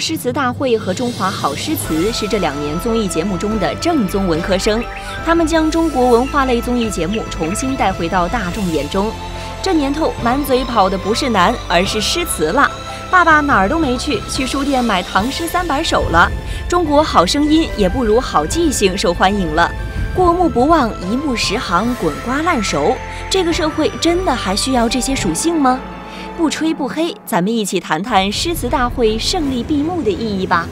诗词大会和中华好诗词是这两年综艺节目中的正宗文科生，他们将中国文化类综艺节目重新带回到大众眼中。这年头满嘴跑的不是难，而是诗词了。爸爸哪儿都没去，去书店买唐诗三百首了。中国好声音也不如好记性受欢迎了。过目不忘，一目十行，滚瓜烂熟。这个社会真的还需要这些属性吗？不吹不黑，咱们一起谈谈诗词大会胜利闭幕的意义吧。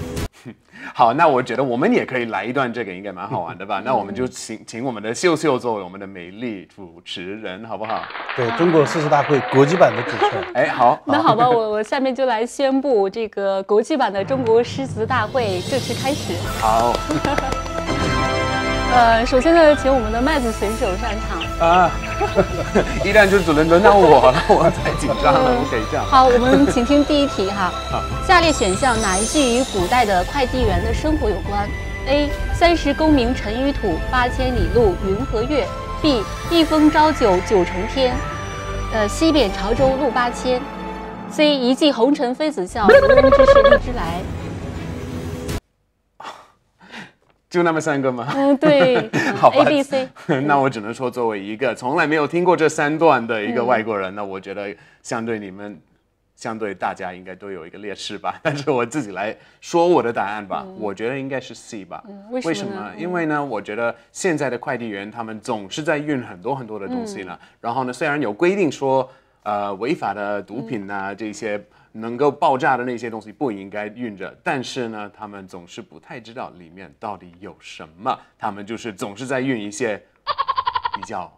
好，那我觉得我们也可以来一段这个，应该蛮好玩的吧？那我们就请请我们的秀秀作为我们的美丽主持人，好不好？对中国诗词大会国际版的主持人。哎，好，那好吧，我我下面就来宣布这个国际版的中国诗词大会正式开始。好。呃，首先呢，请我们的麦子选手上场啊！一旦就只能轮到我了，我太紧张了，我可以这样。好，我们请听第一题哈。好，下列选项哪一句与古代的快递员的生活有关？A. 三十功名尘与土，八千里路云和月。B. 一封朝九九重天。呃，西贬潮州路八千。C. 一骑红尘妃子笑，无人知是荔枝来。就那么三个吗？嗯，对，好，A、B、C。那我只能说，作为一个从来没有听过这三段的一个外国人，那我觉得相对你们，相对大家应该都有一个劣势吧。但是我自己来说我的答案吧，我觉得应该是 C 吧。为什么？因为呢，我觉得现在的快递员他们总是在运很多很多的东西呢。然后呢，虽然有规定说，呃，违法的毒品呐这些。能够爆炸的那些东西不应该运着，但是呢，他们总是不太知道里面到底有什么，他们就是总是在运一些 比较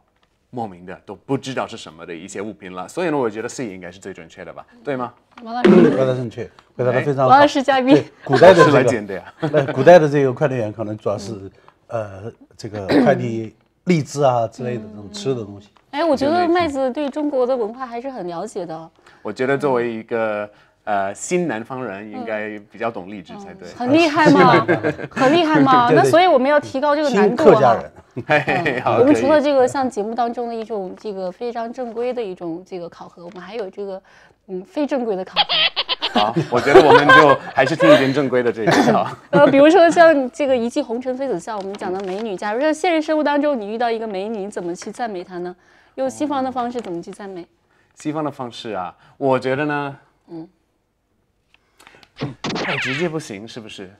莫名的，都不知道是什么的一些物品了。所以呢，我觉得 C 应该是最准确的吧？对吗？王老师回答正确，回答的非常好。王老师嘉宾，古代的来捡的呀。那古代的这个快递员可能主要是呃这个快递荔枝啊之类的这种吃的东西。哎，我觉得麦子对中国的文化还是很了解的。我觉得作为一个呃新南方人，应该比较懂荔枝才对。很厉害吗？很厉害吗？那所以我们要提高这个难度啊。我们除了这个像节目当中的一种这个非常正规的一种这个考核，我们还有这个嗯非正规的考核。好，我觉得我们就还是听一点正规的这个好。呃，比如说像这个一骑红尘妃子笑，我们讲的美女，假如在现实生活当中你遇到一个美女，你怎么去赞美她呢？用西方的方式怎么去赞美？西方的方式啊，我觉得呢，嗯，太直接不行，是不是？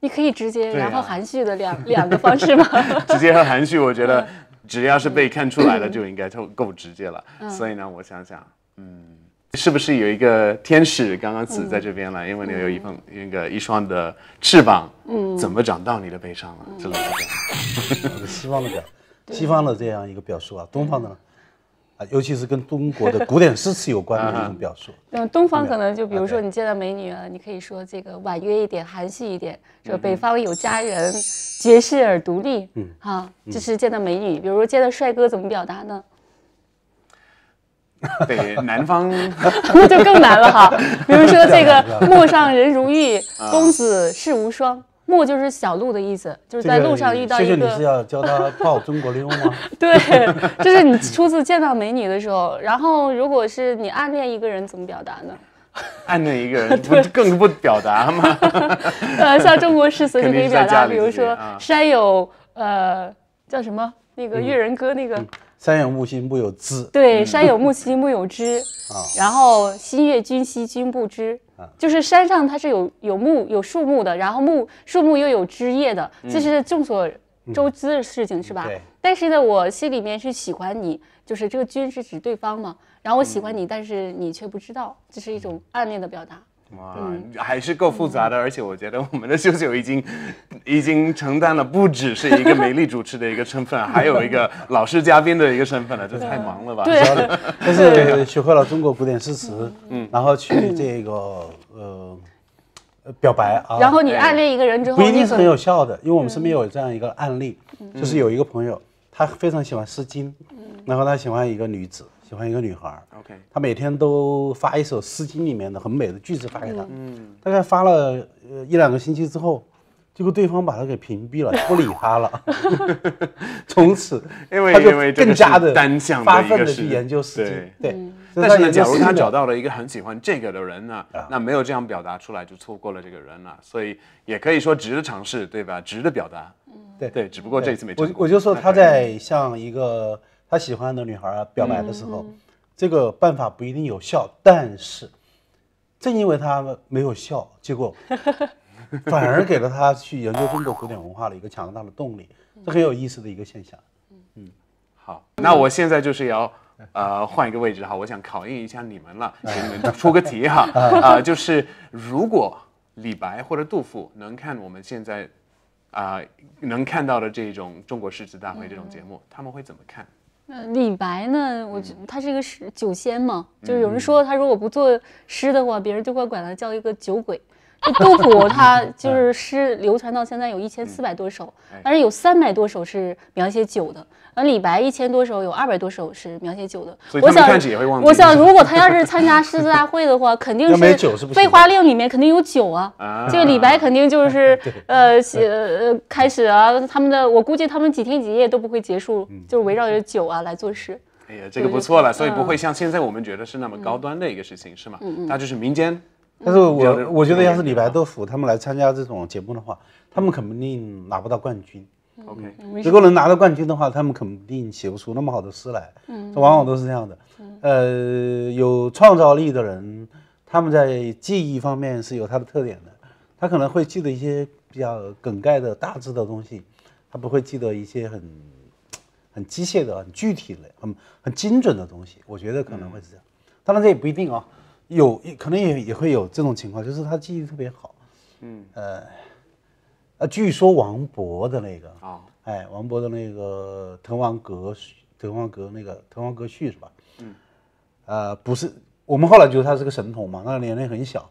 你可以直接，然后含蓄的两两个方式吗？直接和含蓄，我觉得只要是被看出来了，就应该就够直接了。所以呢，我想想，嗯，是不是有一个天使刚刚死在这边了？因为你有一双那个一双的翅膀，嗯，怎么长到你的背上了？之类的。西方的表，西方的这样一个表述啊，东方的呢？啊，尤其是跟中国的古典诗词有关的一种表述。那 东方可能就比如说你见到美女啊，你可以说这个婉约一点、含蓄一点，说北方有佳人，绝世而独立。嗯，好，这是见到美女。比如说见到帅哥怎么表达呢？对，南方 那就更难了哈。比如说这个陌上人如玉，公子世无双。陌就是小路的意思，就是在路上遇到一个。谢谢，你是要教他泡中国妞吗？对，就是你初次见到美女的时候，然后如果是你暗恋一个人，怎么表达呢？暗恋一个人不更不表达吗？呃，像中国诗词就可以表达，比如说山有呃叫什么那个《越人歌》那个。山有木兮木有枝，对，山有木兮木有枝 啊。然后心悦君兮君不知，就是山上它是有有木有树木的，然后木树木又有枝叶的，这是众所周知的事情，是吧？对。但是呢，我心里面是喜欢你，就是这个君是指对方嘛。然后我喜欢你，但是你却不知道，这是一种暗恋的表达。哇，还是够复杂的，而且我觉得我们的秀秀已经，已经承担了不只是一个美丽主持的一个身份，还有一个老师嘉宾的一个身份了，这太忙了吧？对，但是学会了中国古典诗词，嗯，然后去这个呃表白啊，然后你暗恋一个人之后，不一定是很有效的，因为我们身边有这样一个案例，就是有一个朋友，他非常喜欢《诗经》，然后他喜欢一个女子。喜欢一个女孩，OK，他每天都发一首《诗经》里面的很美的句子发给她，嗯，大概发了呃一两个星期之后，结果对方把他给屏蔽了，不理他了，从此因为他就更加的单向的发一个是奋的去研究诗经对。嗯但是呢，假如他他找到了一个很喜欢这个的人呢，那没有这样表达出来，就错过了这个人了。所以也可以说值得尝试，对吧？值得表达。对对，只不过这次没成我。我就说他在向一个他喜欢的女孩儿表白的时候，这个办法不一定有效，但是正因为他没有效，结果 反而给了他去研究中国古典文化的一个强大的动力，这很有意思的一个现象。嗯。好，那我现在就是要呃换一个位置哈，我想考验一下你们了，给你们出个题哈 啊、就是如果李白或者杜甫能看我们现在啊、能看到的这种中国诗词大会这种节目，他们会怎么看？呃李白呢，我觉得他是一个诗酒仙嘛，嗯就是有人说他如果不做诗的话，别人就会管他叫一个酒鬼。就杜甫 他就是诗流传到现在有一千四百多首，但是有三百多首是描写酒的，而李白一千多首有二百多首是描写酒的。我想我想如果他要是参加诗词大会的话，肯定 要没是酒是不行的废话令里面肯定有酒啊。啊这个李白肯定就 是呃写呃开始啊，他们的我估计他们几天几夜都不会结束，嗯就是围绕着酒啊来做诗。哎呀，这个不错了，所以不会嗯像现在我们觉得是那么高端的一个事情，是吗？那就是民间但是我我觉得，要是李白、杜甫他们来参加这种节目的话，他们肯定拿不到冠军。OK。如果能拿到冠军的话，他们肯定写不出那么好的诗来。嗯，这往往都是这样的。呃，有创造力的人，他们在记忆方面是有他的特点的。他可能会记得一些比较梗概的大致的东西，他不会记得一些很很机械的、很具体的、很很精准的东西。我觉得可能会是这样。当然这也不一定啊，有可能也也会有这种情况，就是他记忆力特别好。嗯，呃，呃，据说王勃的那个哦哎，王勃的那个《滕王阁序》，滕王阁那个《滕王阁序》是吧？嗯，呃，不是，我们后来觉得他是个神童嘛，那个年龄很小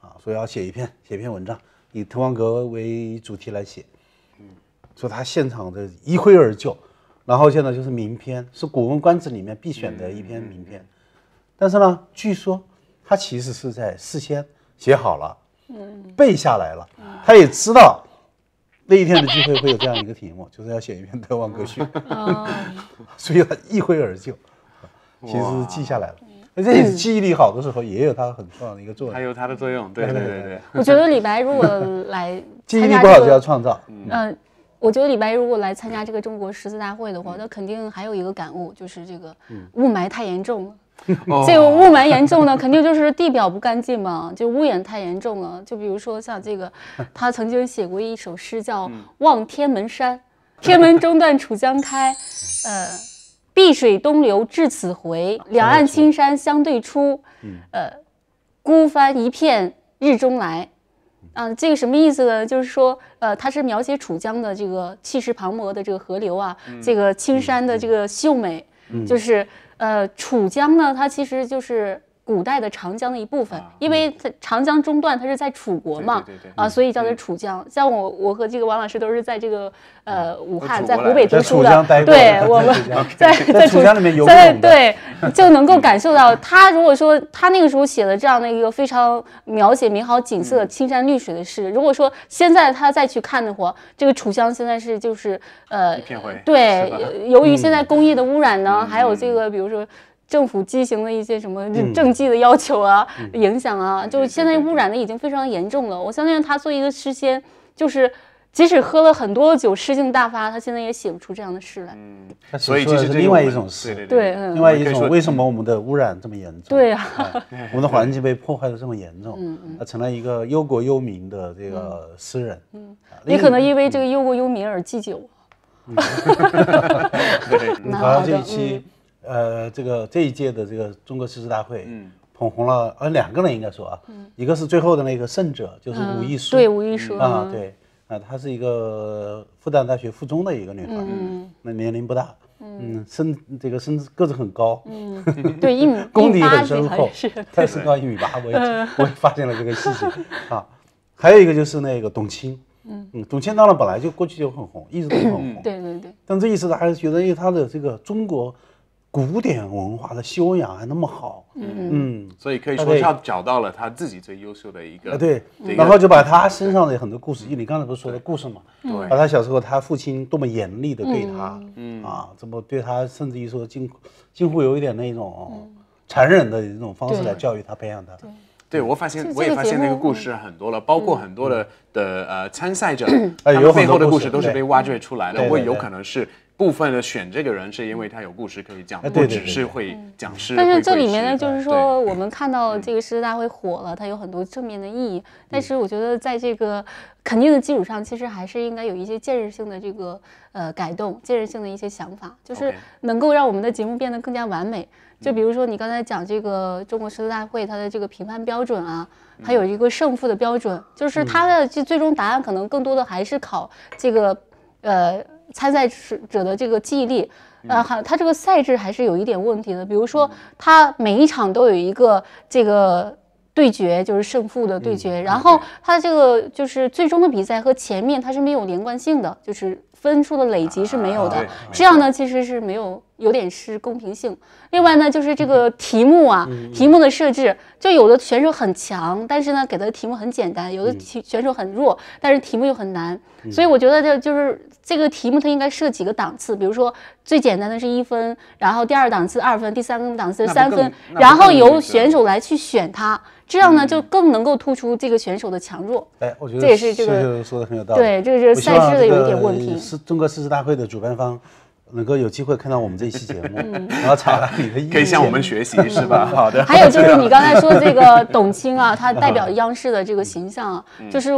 啊，所以要写一篇写一篇文章，以滕王阁为主题来写。嗯，说他现场的一挥而就，然后现在就是名篇，是《古文观止》里面必选的一篇名篇。但是呢，据说他其实是在事先写好了，背下来了，他也知道那一天的聚会会有这样一个题目，就是要写一篇《滕王阁序》，所以他一挥而就，其实是记下来了。而且你记忆力好的时候，也有它很重要的一个作用。还有它的作用，对对对对。我觉得李白如果来记忆力不好就要，创造，嗯、我觉得李白如果来参加这个中国诗词大会的话，那肯定还有一个感悟，就是这个雾霾太严重了。哦这个雾霾严重呢，肯定就是地表不干净嘛，就污染太严重了。就比如说像这个，他曾经写过一首诗叫《望天门山》，天门中断楚江开，呃，碧水东流至此回，两岸青山相对出，呃，孤帆一片日中来。啊，这个什么意思呢？就是说，呃，它是描写楚江的这个气势磅礴的这个河流啊，这个青山的这个秀美，就是呃，楚江呢，它其实就是古代的长江的一部分，因为它长江中段它是在楚国嘛，对对对对啊，所以叫做楚江。像我，我和这个王老师都是在这个呃武汉，在湖北读书的楚江待，过 对我们在在在楚江里面游过在对，就能够感受到他如果说他那个时候写的这样的一个非常描写美好景色、青山绿水的诗，如果说现在他再去看的话，这个楚江现在是就是呃一片灰对，由于现在工业的污染呢，还有这个比如说。政府畸形的一些什么政绩的要求啊、影响啊，就是现在污染的已经非常严重了。我相信他作为一个诗仙，就是即使喝了很多酒，诗性大发，他现在也写不出这样的诗来。嗯。所以写出来是另外一种诗，对另外一种为什么我们的污染这么严重？对啊，我们的环境被破坏的这么严重，嗯他成了一个忧国忧民的这个诗人。嗯。也可能因为这个忧国忧民而忌酒。对，那好这一期，呃，这个这一届的这个中国诗词大会，嗯。捧红了呃两个人应该说啊，一个是最后的那个胜者，就是吴亦姝，嗯对吴亦姝。啊，对。啊，她是一个复旦大学附中的一个女孩，嗯。那年龄不大，嗯，身这个身子个子很高，嗯，对一米 功底一米八几很深厚是，她身高一米八，我也 我也发现了这个细节。啊。还有一个就是那个董卿，嗯，董卿当然本来就过去就很红，一直都很红，对对对，但这一次他还是觉得，因为她的这个中国古典文化的修养还那么好，嗯。所以可以说他找到了他自己最优秀的一个，啊对。然后就把他身上的很多故事，因为你刚才不是说的故事嘛，对。把他小时候他父亲多么严厉的对他，嗯。啊，怎么对他，甚至于说近近乎有一点那种残忍的一种方式来教育他、培养他。对，我发现我也发现那个故事很多了，包括很多的的呃参赛者，哎他们背有很多故事后的故事都是被挖掘出来的。我有可能是部分的选这个人是因为他有故事可以讲，哎不只是会讲诗。但是这里面呢，就是说我们看到这个狮子大会火了，它有很多正面的意义。但是我觉得在这个肯定的基础上，其实还是应该有一些建设性的这个呃改动，建设性的一些想法，就是能够让我们的节目变得更加完美。就比如说你刚才讲这个中国诗词大会它的这个评判标准啊，还有一个胜负的标准，就是它的最最终答案可能更多的还是考这个呃参赛者的这个记忆力。呃，还它这个赛制还是有一点问题的，比如说它每一场都有一个这个对决，就是胜负的对决，然后它这个就是最终的比赛和前面它是没有连贯性的，就是分数的累积是没有的啊，这样呢其实是没有有点失公平性。另外呢，就是这个题目啊，题目的设置，就有的选手很强，但是呢给的题目很简单；有的题选手很弱，但是题目又很难。所以我觉得这就是这个题目它应该设几个档次，比如说最简单的是一分，然后第二档次二分，第三个档次三分，然后由选手来去选它，这样呢就更能够突出这个选手的强弱。哎，我觉得这也是这个说的很有道理。对，这个是我希望这赛事的有一点问题。是中国诗词大会的主办方能够有机会看到我们这一期节目，嗯 然后采纳你的意见，可以向我们学习是吧？好的。还有就是你刚才说这个董卿啊，她代表央视的这个形象啊，嗯就是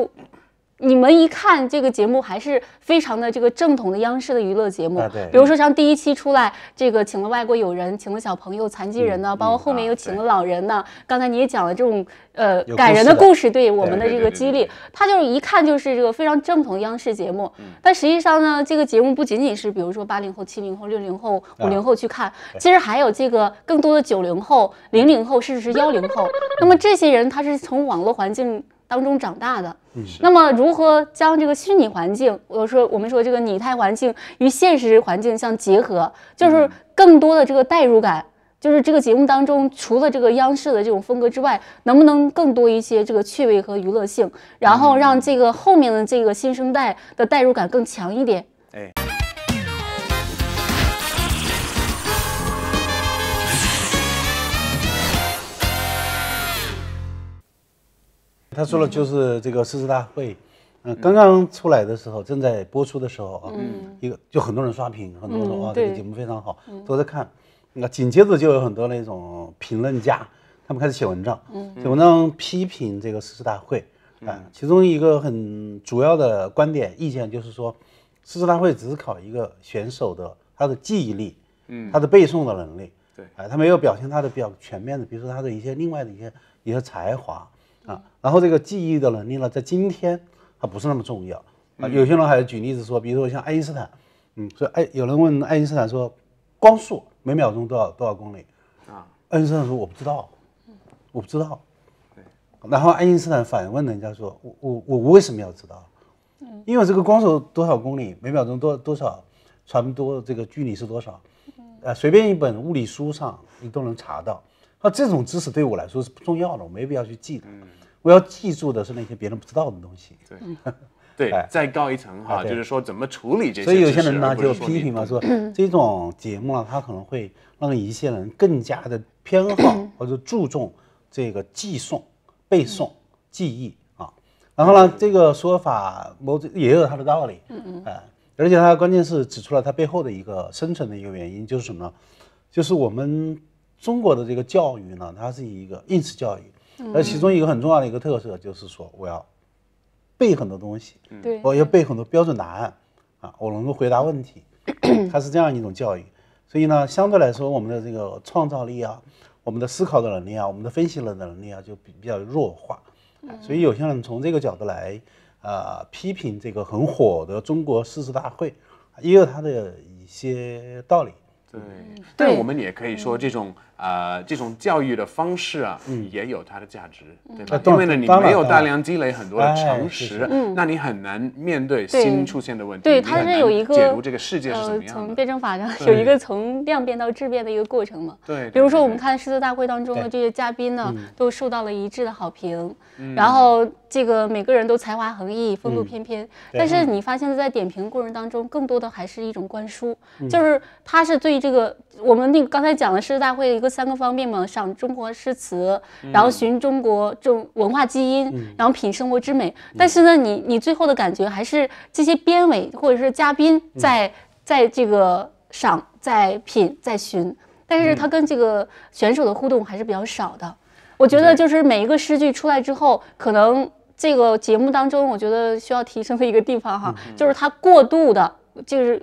你们一看这个节目还是非常的这个正统的央视的娱乐节目啊对。比如说像第一期出来，这个请了外国友人，请了小朋友、残疾人呢，包括后面又请了老人呢。刚才你也讲了这种呃感人的的故事对我们的这个激励对，它就是一看就是这个非常正统的央视节目。但实际上呢，这个节目不仅仅是比如说八零后、七零后、六零后、五零后去看，其实还有这个更多的九零后、零零后，甚至是幺零后。那么这些人他是从网络环境当中长大的。那么如何将这个虚拟环境，我说我们说这个拟态环境与现实环境相结合，就是更多的这个代入感。就是这个节目当中，除了这个央视的这种风格之外，能不能更多一些这个趣味和娱乐性，然后让这个后面的这个新生代的代入感更强一点？他说了，就是这个诗词大会，嗯，刚刚出来的时候，正在播出的时候啊，一个就很多人刷屏，很多人说嗯哇，这个节目非常好，都在看。那紧接着就有很多那种评论家，他们开始写文章，写文章批评这个诗词大会。啊，其中一个很主要的观点意见就是说，诗词大会只是考一个选手的他的记忆力，嗯，他的背诵的能力，对。啊，他没有表现他的比较全面的，比如说他的一些另外的一些一些才华。啊，然后这个记忆的能力呢，在今天它不是那么重要啊。有些人还举例子说，比如说像爱因斯坦，嗯，说爱有人问爱因斯坦说，光速每秒钟多少多少公里啊？爱因斯坦说我不知道，我不知道。然后爱因斯坦反问人家说：“我我我为什么要知道？嗯因为这个光速多少公里，每秒钟多多少，传播这个距离是多少？呃，随便一本物理书上你都能查到。那这种知识对我来说是不重要的，我没必要去记的。我要记住的是那些别人不知道的东西。对哎，再高一层哈，啊就是说怎么处理这些。所以有些人呢就批评嘛，说 这种节目呢，它可能会让一些人更加的偏好或者注重这个记诵、背诵、记忆啊。然后呢，这个说法某种也有它的道理，嗯嗯，哎，而且它关键是指出了它背后的一个深层的一个原因，就是什么呢？就是我们中国的这个教育呢，它是一个应试教育，而其中一个很重要的一个特色就是说，我要背很多东西，对，我要背很多标准答案啊，我能够回答问题，它是这样一种教育。所以呢，相对来说，我们的这个创造力啊，我们的思考的能力啊，我们的分析的能力啊，就比比较弱化。啊所以有些人从这个角度来，呃，批评这个很火的中国诗词大会，也有它的一些道理。对，对但我们也可以说，这种呃，这种教育的方式啊，也有它的价值，对吧？因为呢，你没有大量积累很多的哎常是识，那你很难面对对。新出现的问题，对它是有一个解读这个世界是怎呃么，样从。辩证法上有一个从量变到质变的一个过程嘛。对，比如说，我们看诗词大会当中的这些嘉宾呢，嗯。都受到了一致的好评，然后这个每个人都才华横溢、风度翩翩。但是你发现，在点评过程当中，更多的还是一种灌输，就是他是对这个我们那个刚才讲的诗词大会的一个三个方面嘛，赏中国诗词，然后寻中国这种文化基因，然后品生活之美。但是呢，你你最后的感觉还是这些编委或者是嘉宾在在这个赏、在品、在寻。但是他跟这个选手的互动还是比较少的。我觉得就是每一个诗句出来之后，可能这个节目当中，我觉得需要提升的一个地方哈，就是它过度的，就是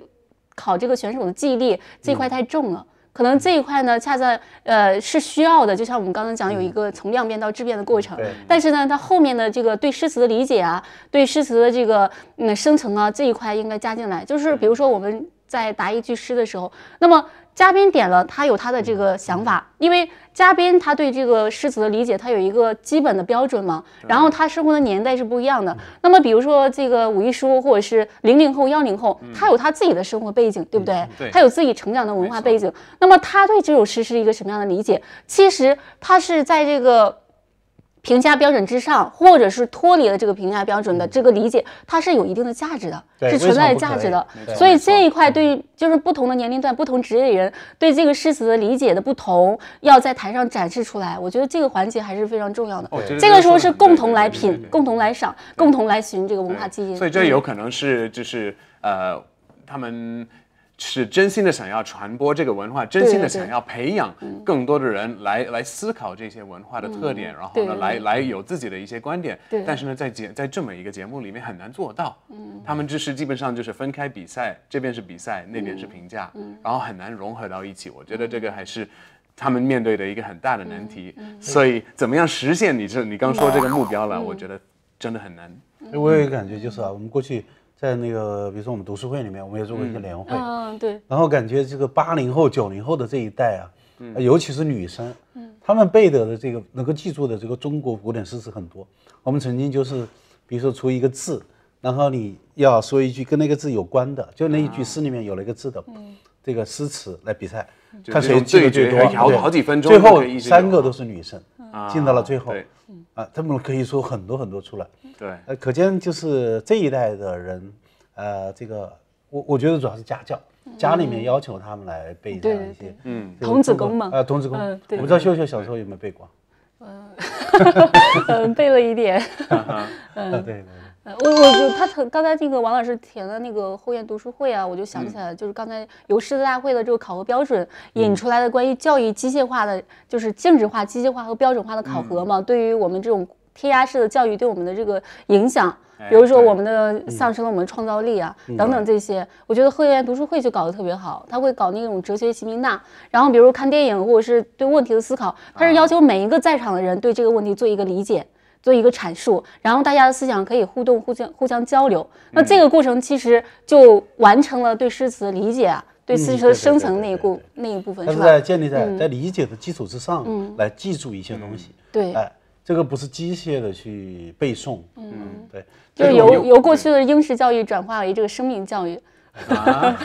考这个选手的记忆力这块太重了。可能这一块呢，恰恰呃是需要的，就像我们刚刚讲，有一个从量变到质变的过程。对但是呢，它后面的这个对诗词的理解啊，对诗词的这个嗯生成啊这一块应该加进来。就是比如说我们在答一句诗的时候，那么嘉宾点了，他有他的这个想法，因为嘉宾他对这个诗词的理解，他有一个基本的标准嘛，然后他生活的年代是不一样的。那么比如说这个武一书或者是零零后、幺零后，他有他自己的生活背景，对不对？对他有自己成长的文化背景。那么他对这首诗是一个什么样的理解？其实他是在这个。评价标准之上，或者是脱离了这个评价标准的这个理解，它是有一定的价值的，是存在价值的所以这一块对于就是不同的年龄段、不同职业的人对这个诗词的理解的不同，要在台上展示出来。我觉得这个环节还是非常重要的。哦这这个时候是共同来品共同来赏，共同来寻这个文化基因。所以这有可能是就是呃，他们是真心的想要传播这个文化，真心的想要培养更多的人来来思考这些文化的特点，然后呢，来来有自己的一些观点对。但是呢，在节在这么一个节目里面很难做到。嗯他们就是基本上就是分开比赛，这边是比赛，那边是评价，然后很难融合到一起。我觉得这个还是。他们面对的一个很大的难题，所以怎么样实现你这你刚说这个目标了？我觉得真的很难。我有一个感觉就是啊，我们过去在那个，比如说我们读书会里面，我们也做过一些联会，嗯，对，然后感觉这个八零后、九零后的这一代啊，呃尤其是女生，她们背得的这个能够记住的这个中国古典诗词很多。我们曾经就是，比如说出一个字，然后你要说一句跟那个字有关的，就那一句诗里面有了一个字的这个诗词来比赛，看谁记得最多。对好好几分钟最后三个都是女生进到了最后对啊，他们可以说很多很多出来。对。呃，可见就是这一代的人，呃，这个我我觉得主要是家教，家里面要求他们来背这样一些，嗯，童子功嘛呃，童子功。我不知道秀秀小时候有没有背过？嗯，背了一点。嗯，对对对。呃我我就他特刚才那个王老师填的那个后院读书会啊，我就想起来了，就是刚才由狮子大会的这个考核标准引出来的关于教育机械化的，就是静止化、机械化和标准化的考核嘛，对于我们这种贴压式的教育对我们的这个影响，比如说我们的丧失了我们的创造力啊，等等这些，我觉得后院读书会就搞得特别好，他会搞那种哲学习名纳，然后比如看电影或者是对问题的思考，他是要求每一个在场的人对这个问题做一个理解。做一个阐述，然后大家的思想可以互动、互相互相交流。那这个过程其实就完成了对诗词的理解啊，对诗词的生成那一部那一部分它是？在建立在在理解的基础之上来记住一些东西。对，哎，这个不是机械的去背诵。嗯，对。就是由由过去的应试教育转化为这个生命教育。啊，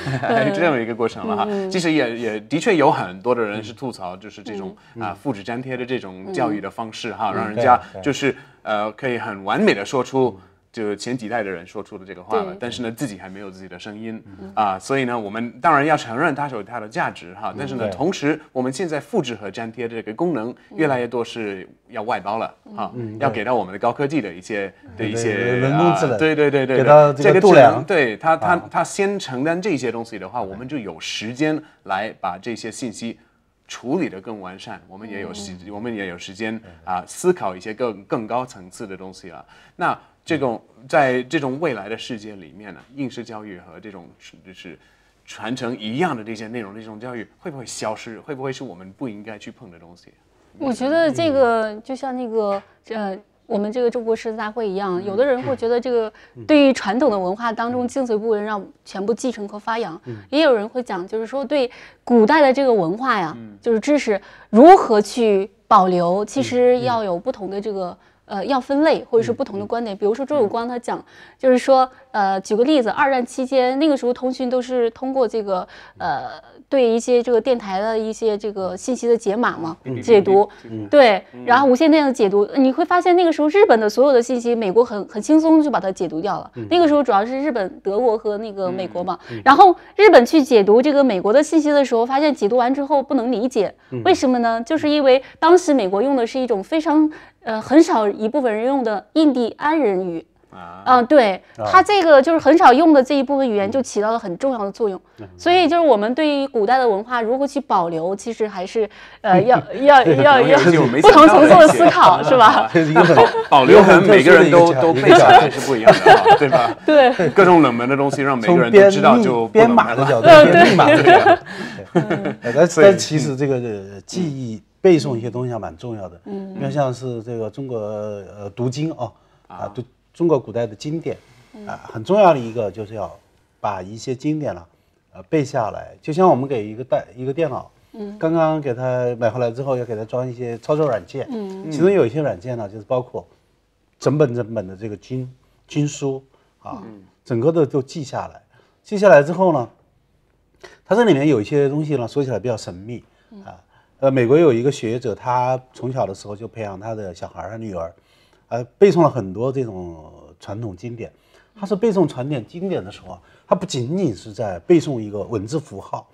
这样一个过程了哈。其实也也的确有很多的人是吐槽，就是这种啊复制粘贴的这种教育的方式哈，让人家就是呃可以很完美的说出。就前几代的人说出的这个话了，但是呢，自己还没有自己的声音啊，所以呢，我们当然要承认它是有它的价值哈，但是呢，对。同时我们现在复制和粘贴的这个功能越来越多是要外包了啊，要给到我们的高科技的一些的一些人工智能啊对对对对，给到这个度量能对他，他他先承担这些东西的话，我们就有时间来把这些信息处理的更完善，我们也有时，我们也有时间啊思考一些更更高层次的东西了。那这种在这种未来的世界里面呢，应试教育和这种就是传承一样的这些内容的这种教育会不会消失？会不会是我们不应该去碰的东西？我觉得这个就像那个呃我们这个中国诗词大会一样，有的人会觉得这个对于传统的文化当中精髓部分让全部继承和发扬，也有人会讲，就是说对古代的这个文化呀，就是知识如何去保留，其实要有不同的这个。呃，要分类或者是不同的观点，比如说周有光他讲，就是说，呃，举个例子，二战期间那个时候通讯都是通过这个，呃，对一些这个电台的一些这个信息的解码嘛，解读，对，然后无线电的解读，你会发现那个时候日本的所有的信息，美国很很轻松就把它解读掉了。那个时候主要是日本、德国和那个美国嘛，然后日本去解读这个美国的信息的时候，发现解读完之后不能理解，为什么呢？就是因为当时美国用的是一种非常。呃，很少一部分人用的印第安人语啊，对它这个就是很少用的这一部分语言就起到了很重要的作用。所以就是我们对于古代的文化如何去保留，其实还是呃要 要要要不同层次的思考，是吧？保留可能每个人都都背下来是不一样的，对吧？对，各种冷门的东西让每个人都知道，就编码的角度，编码的角度。但但其实这个记忆。背诵一些东西还蛮重要的，嗯，因为像是这个中国呃读经哦，啊。读中国古代的经典，啊很重要的一个就是要把一些经典了，呃背下来，就像我们给一个带一个电脑，嗯，刚刚给它买回来之后要给它装一些操作软件，嗯，其中有一些软件呢就是包括整本整本的这个经经书啊，整个的都记下来，记下来之后呢，它这里面有一些东西呢说起来比较神秘啊。呃，美国有一个学者，他从小的时候就培养他的小孩儿、女儿，呃，背诵了很多这种传统经典。他是背诵传统经典的时候，他不仅仅是在背诵一个文字符号，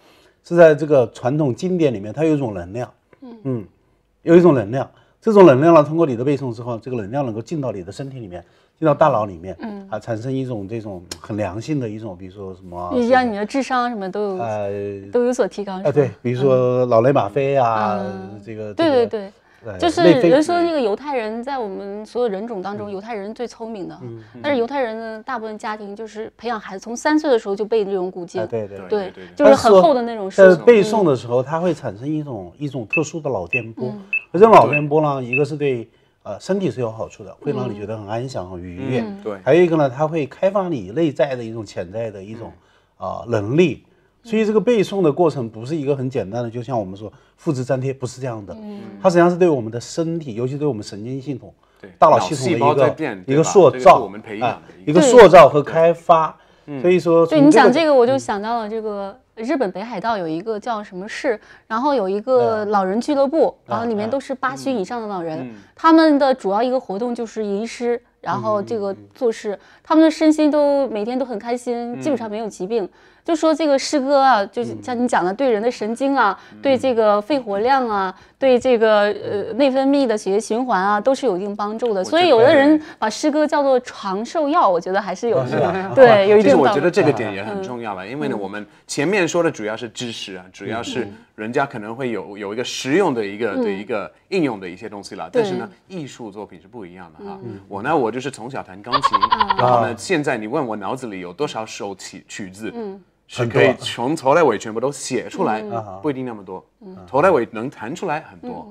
是在这个传统经典里面，它有一种能量，嗯，有一种能量。这种能量呢，通过你的背诵之后，这个能量能够进到你的身体里面。进到大脑里面，嗯，啊，产生一种这种很良性的一种，比如说什么，让你的智商什么都有，呃，都有所提高。啊，对，比如说老雷吗啡啊，这个，对对对，就是人说那个犹太人在我们所有人种当中，犹太人最聪明的，但是犹太人的，大部分家庭就是培养孩子从三岁的时候就背这种古经，对对对，就是很厚的那种书。在背诵的时候，它会产生一种一种特殊的脑电波，而这脑电波浪，一个是对。呃，身体是有好处的，会让你觉得很安详、很愉悦。对，还有一个呢，它会开放你内在的一种潜在的一种啊能力。所以这个背诵的过程不是一个很简单的，就像我们说复制粘贴，不是这样的。嗯，它实际上是对我们的身体，尤其对我们神经系统、大脑系统的一个一个塑造啊，一个塑造和开发。所以说，对你讲这个，我就想到了这个日本北海道有一个叫什么市，然后有一个老人俱乐部，然后里面都是八旬以上的老人，他们的主要一个活动就是吟诗，然后这个做事，他们的身心都每天都很开心，基本上没有疾病。就说这个诗歌啊，就是像你讲的，对人的神经啊，对这个肺活量啊，对这个呃内分泌的血液循环啊，都是有一定帮助的。所以有的人把诗歌叫做长寿药，我觉得还是有对有一定。其实我觉得这个点也很重要了，因为呢，我们前面说的主要是知识啊，主要是人家可能会有有一个实用的一个的一个应用的一些东西了。但是呢，艺术作品是不一样的哈。我呢，我就是从小弹钢琴，然后呢，现在你问我脑子里有多少首曲曲子？嗯。是可以从头到尾全部都写出来，不一定那么多，头到尾能弹出来很多，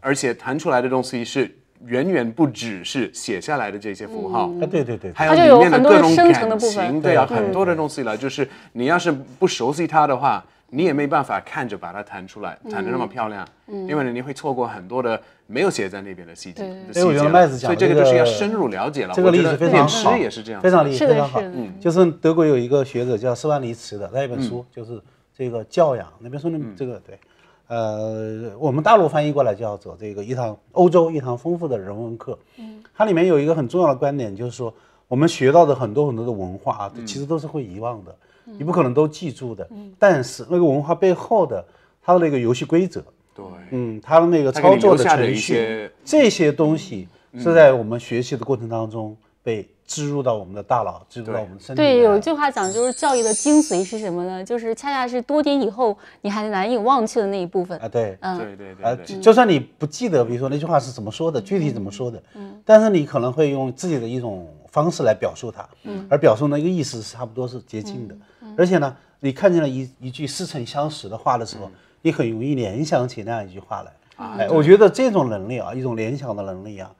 而且弹出来的东西是远远不只是写下来的这些符号，啊对对对，还有里面的各种感情，对啊，很多的东西了，就是你要是不熟悉它的话。你也没办法看着把它弹出来，弹得那么漂亮，因为你会错过很多的没有写在那边的细节。所以我觉得麦子讲所以这个就是要深入了解了。这个例子非常好，也是这样，非常厉害，非常好。嗯，就是德国有一个学者叫斯万尼茨的那一本书，就是这个教养那边说的这个对，呃，我们大陆翻译过来叫做这个一堂欧洲一堂丰富的人文课。嗯，它里面有一个很重要的观点，就是说我们学到的很多很多的文化啊，其实都是会遗忘的。你不可能都记住的，但是那个文化背后的它的那个游戏规则，对，嗯，它的那个操作的程序，这些东西是在我们学习的过程当中被植入到我们的大脑，植入到我们身体。对，有一句话讲，就是教育的精髓是什么呢？就是恰恰是多年以后你还难以忘却的那一部分。啊。对，嗯，对对对，啊，就算你不记得，比如说那句话是怎么说的，具体怎么说的，嗯，但是你可能会用自己的一种方式来表述它，嗯，而表述那个意思是差不多是接近的。而且呢，你看见了一一句似曾相识的话的时候，你很容易联想起那样一句话来。哎，我觉得这种能力啊，一种联想的能力啊，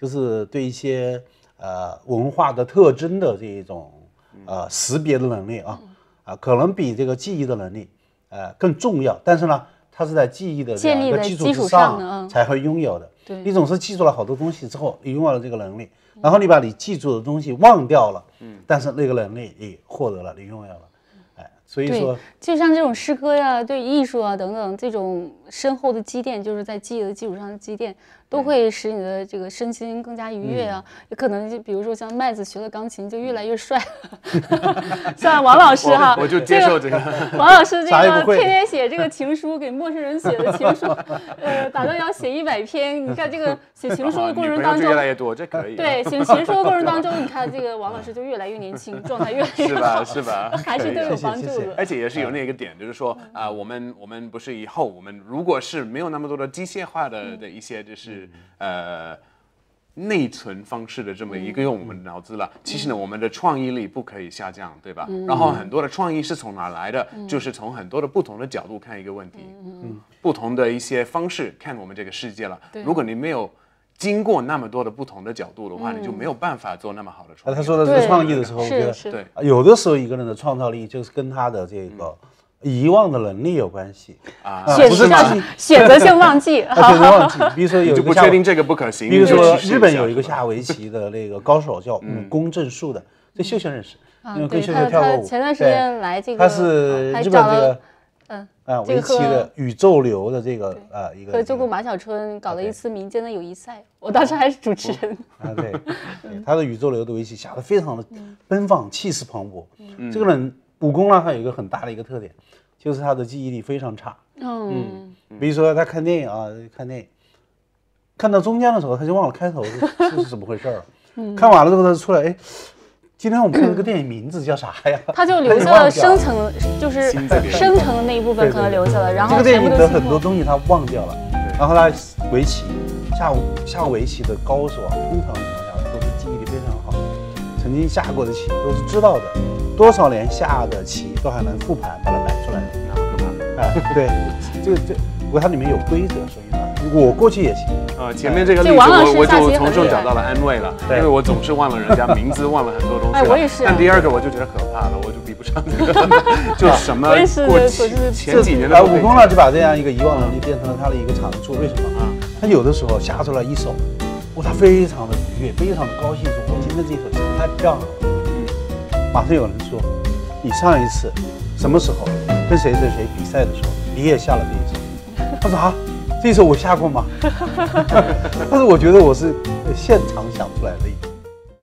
就是对一些呃文化的特征的这一种呃识别的能力啊啊，可能比这个记忆的能力呃更重要。但是呢，它是在记忆的这样一个基础之上才会拥有的。对。一种是记住了好多东西之后，你拥有了这个能力，然后你把你记住的东西忘掉了，嗯，但是那个能力你获得了，你拥有了，哎，所以对说，就像这种诗歌呀、对艺术啊等等这种深厚的积淀，就是在记忆的基础上的积淀，都会使你的这个身心更加愉悦啊。嗯也可能就比如说像麦子学了钢琴就越来越帅，像王老师哈，我我就接受这个。王老师这个天天写这个情书给陌生人写的情书，呃，打算要写一百篇。你看这个写情书的过程当中越，来越多，这可以、啊。对，写情书的过程当中，你看这个王老师就越来越年轻，状态越来越是吧？好，是吧？还是都有帮助而且也是有那个点，就是说啊、我们我们不是以后我们如果是没有那么多的机械化的的一些就是呃内存方式的这么一个用我们的脑子了，其实呢，我们的创意力不可以下降，对吧？然后很多的创意是从哪来的？就是从很多的不同的角度看一个问题，嗯不同的一些方式看我们这个世界了。如果你没有经过那么多的不同的角度的话，你就没有办法做那么好的创意。那他说的这个创意的时候，我觉得是是对啊有的时候一个人的创造力就是跟他的这个遗忘的能力有关系啊啊选择不是记选择性忘记，选择忘记。比如说有就一个下围不确定这个不可行。比如说日本有一个下围棋的那个高手叫嗯宫正树的，这秀秀认识，啊因为跟秀秀跳过舞。前段时对间来这个，他是日本找这个嗯啊围棋的宇宙流的这个啊一个和就跟马小春搞了一次民间的友谊赛，我当时还是主持人。啊，对，他的宇宙流的围棋下的非常的奔放，气势磅礴。这个人武功呢，还有一个很大的一个特点，就是他的记忆力非常差。嗯，比如说他看电影啊，看电影，看到中间的时候他就忘了开头是是怎么回事儿了。看完了之后他就出来，哎，今天我们看这个电影名字叫啥呀？他就留下了 深层，就是心在里面生成的那一部分可能留下了，然后这后个电影的。很多东西他忘掉了。然后他围棋，下下围棋的高手啊，通常情况下都是记忆力非常好，曾经下过的棋都是知道的，多少年下的棋都还能复盘把它摆出来。哎，对，这个这，不过它里面有规则，所以呢，我过去也行。呃，前面这个例子我我就从中找到了安慰了，因为我总是忘了人家名字，忘了很多东西。哎我也是啊但第二个我就觉得可怕了，我就比不上这个，就什么过前几年的啊，都可以武功呢就把这样一个遗忘能力变成了他的一个长处。为什么啊？他有的时候下出来一手，哇，他非常的愉悦，非常的高兴，说我今天这一手太漂亮了。嗯，马上有人说，你上一次什么时候跟谁谁谁比赛的时候，你也下了这一手？他说啊，这首我下过吗？但是我觉得我是现场想出来的一